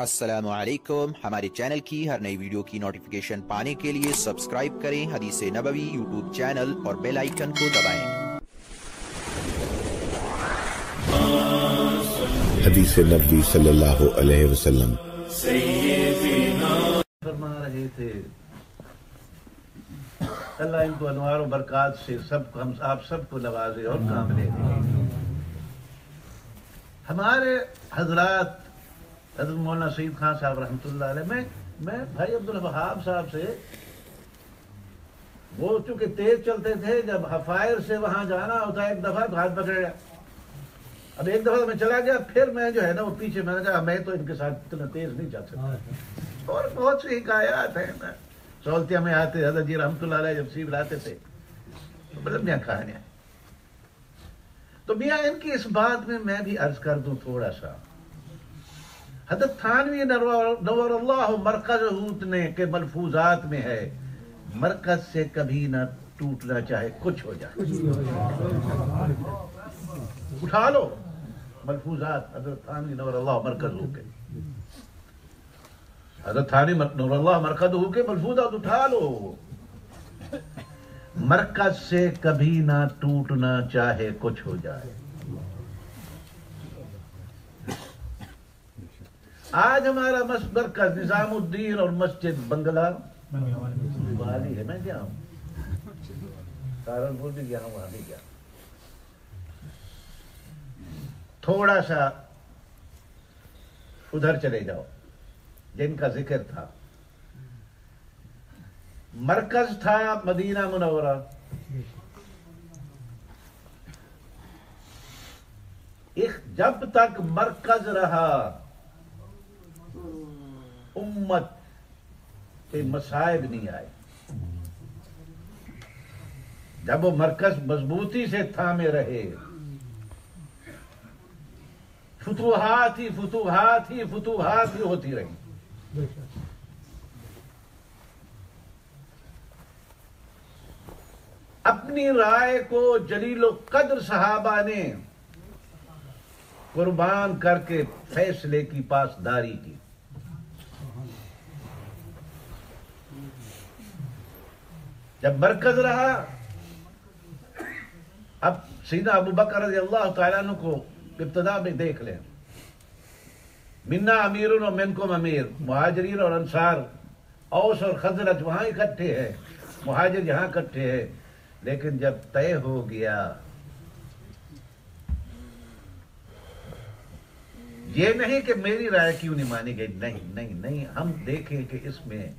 असलकुम हमारे चैनल की हर नई वीडियो की नोटिफिकेशन पाने के लिए सब्सक्राइब करें। हदीस नबवी यूट्यूब चैनल और बेल आइकन को दबाएँ। हदीस नबी सल्लल्लाहु अलैहि वसल्लम। फरमा रहे थे। अल्लाह इनको अनवार और बरकत से सब हम आप सबको नवाजे और काम ले हमारे हज़रत हज़रत मौलाना सईद खान साहब अलैह, में, मैं भाई अब्दुल वहाब साहब से, वो चूँकि तेज चलते थे, जब हफायर से वहाँ जाना होता, एक दफ़ा तो हाथ गया। अब एक दफ़ा मैं चला गया, फिर मैं जो है ना, वो पीछे मैंने कहा, मैं तो इनके साथ इतना तेज नहीं चल सकता। और बहुत सी हिकायात है सौलतिया में आते, हज़रत जी अलैह जब सीब लाते थे तो बड़े मियाँ कहानियाँ तो मियाँ इनकी इस बात में मैं भी अर्ज़ कर दूँ थोड़ा सा। हज़रत थानवी नवर अल्लाह मरकज ने के मलफूजात में है। मरकज से कभी ना टूटना चाहे कुछ हो जाए। उठा लो। मलफूजात हज़रत थानवी नवर अल्लाह मरकज के हज़रत थानी नवर अल्लाह मरकज के मलफूजात उठा लो। मरकज से कभी ना टूटना चाहे कुछ हो जाए। आज हमारा मरकज निजामुद्दीन और मस्जिद बंगला। वाली है, मैं क्या हूँ। सहारनपुर भी गया हूँ, वहाँ भी गया थोड़ा सा उधर चले जाओ, जिनका ज़िक्र था। मरकज था मदीना मुनवरा जब तक मरकज रहा उम्मत के मसायब नहीं आए। जब वो मरकज मजबूती से थामे रहे, फुतुहात ही फुतुहात ही फुतुहात ही होती रही। अपनी राय को जलीलो कद्र सहाबा ने कुर्बान करके फैसले की पासदारी की। जब मरकज रहा, अब सीना अबू बकर को इब्तदा में देख लें। मिन्ना अमीर और मिनकुम अमीर, महाजरीन और अंसार, औस और खजरत वहाँ इकट्ठे हैं, मुहाजिर यहाँ इकट्ठे हैं। लेकिन जब तय हो गया, ये नहीं कि मेरी राय क्यों नहीं मानी गई? नहीं नहीं नहीं, हम देखें कि इसमें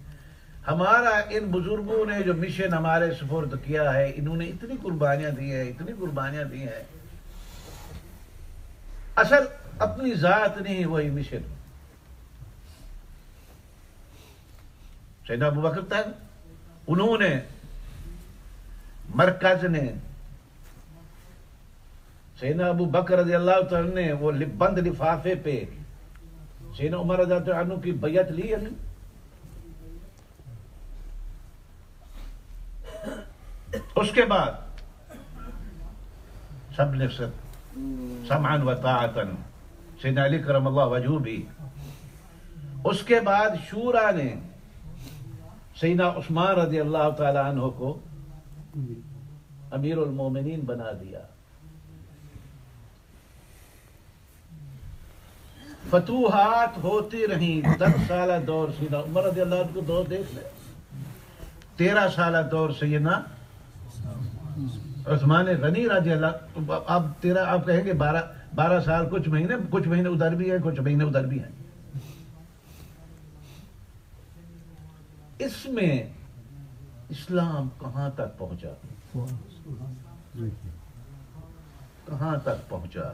हमारा इन बुज़ुर्गों ने जो मिशन हमारे सुपुर्द किया है, इन्होंने इतनी कुर्बानियाँ दी है, इतनी कुर्बानियाँ दी है। असल अपनी जात नहीं वही मिशन। सैदा अबू तक उन्होंने मरकज ने सैना अबू बकर ने वो बंद लिफाफे पे सैना उमर की बैत ली है। उसके बाद, सबने सब समान व तातन सैना अली करम वज़ू भी। उसके बाद शूरा ने सैना उस्मान रज़ी अल्लाह तु को अमीर उल बना दिया। फतूहात होती रही, दस साल दौर सीना उमर रज़ी अल्लाह को दौर देख ले। तेरह साल दौर से ये ना उस्मान गनी राज़ी अल्लाह अब तेरह आप कहेंगे बारह बारह साल, कुछ महीने कुछ महीने उधर भी है, कुछ महीने उधर भी है। इसमें इस्लाम कहाँ तक पहुँचा? कहाँ तक पहुँचा?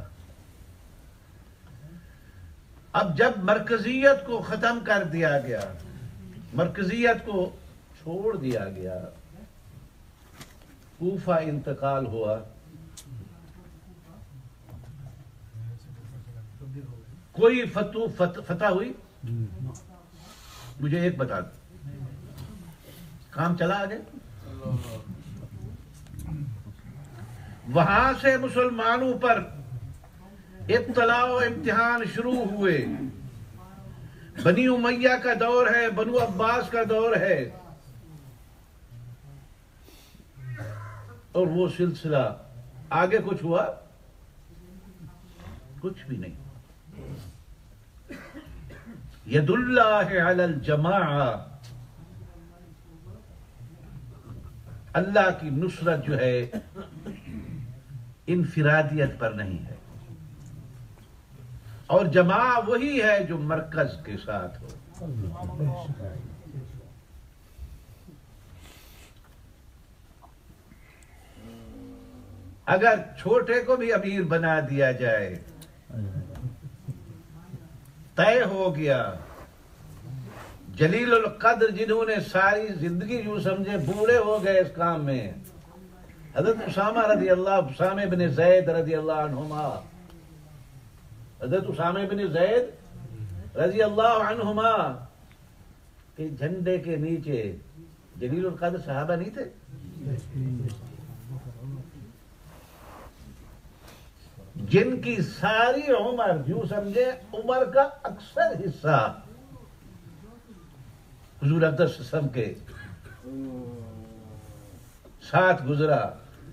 अब जब मरकजियत को खत्म कर दिया गया, मरकजियत को छोड़ दिया गया कूफा इंतकाल हुआ। कोई फतू फत, फतह हुई? मुझे एक बता दो। काम चला आगे? वहाँ से मुसलमानों पर इब्तला इम्तिहान शुरू हुए। बनी उमैया का दौर है बनु अब्बास का दौर है। और वो सिलसिला आगे कुछ हुआ? कुछ भी नहीं यदुल्लाह जमा अल्लाह की नुसरत जो है, इनफिरादियत पर नहीं है। और जमा वही है जो मरकज के साथ हो। अगर छोटे को भी अमीर बना दिया जाए, तय हो गया। जलील कद्र, जिन्होंने सारी ज़िंदगी यूँ समझे, बूढ़े हो गए इस काम में। हज़रत उसामा रदी अल्लाह उसामे बिन जैद रज़ी अल्लाह अनहुमा। हज़रत उसामे बिन जैद रज़ी अल्लाह अनहुमा के झंडे के नीचे जलील कद्र साहबा नहीं थे? जिनकी सारी उम्र, यूँ समझे, उम्र का अक्सर हिस्सा हुजूर अब्दुल के साथ गुजरा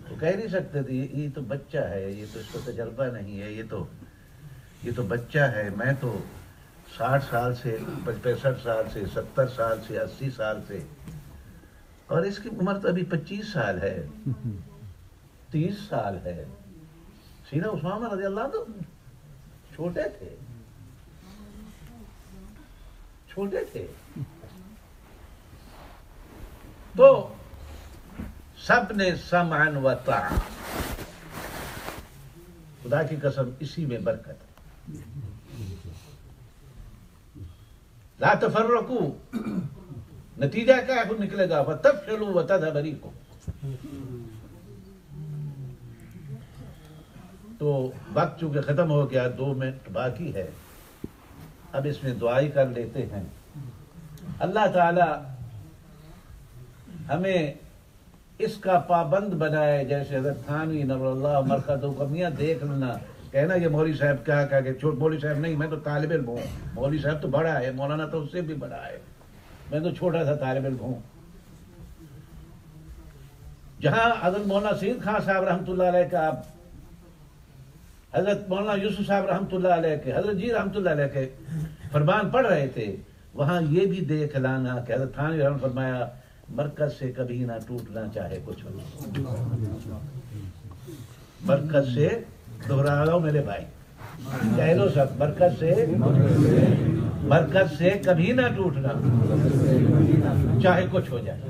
तो कह नहीं सकते थे ये तो बच्चा है, ये तो इसको तजर्बा नहीं है, ये तो ये तो बच्चा है, मैं तो साठ साल से, पैंसठ साल से, सत्तर साल से, अस्सी साल से, और इसकी उम्र तो अभी पच्चीस साल है, तीस साल है। सीना उस्मान रज़ी अल्लाह तो छोटे थे छोटे थे तो सबने समान व खुदा की कसम इसी में बरकत है ला तफर्रकू नतीजा क्या निकलेगा वह तब चलू व तदबरी को तो वक्त चूँकि, खत्म हो गया, दो मिनट बाकी है। अब इसमें दुआई कर लेते हैं। अल्लाह ताला हमें इसका पाबंद बनाए, जैसे हज़रत थानवी नवल्ला मरकत कमियाँ देख लेना। कहना ये मौली साहब क्या कहा कि छोट मौली साहब, नहीं, मैं तो तालिब इल्म हूँ। मौली साहब तो बड़ा है, मौलाना तो उससे भी बड़ा है। मैं तो छोटा सा तालिब इल्म हूँ। जहाँ हज़रत मौलाना सईद खान साहब रहमतुल्लाह का हज़रत मौलाना यूसुफ साहब रहमतुल्लाह के, हज़रत जी रहमतुल्लाह के फरमान पढ़ रहे थे, वहाँ ये भी देख लाना कि हज़रत रहमत फरमाया, मरकज से कभी ना टूटना चाहे कुछ मरकज से दोहरा लो मेरे भाई। कह लो सब, मरकज से मरकज से कभी ना टूटना चाहे कुछ हो जाए।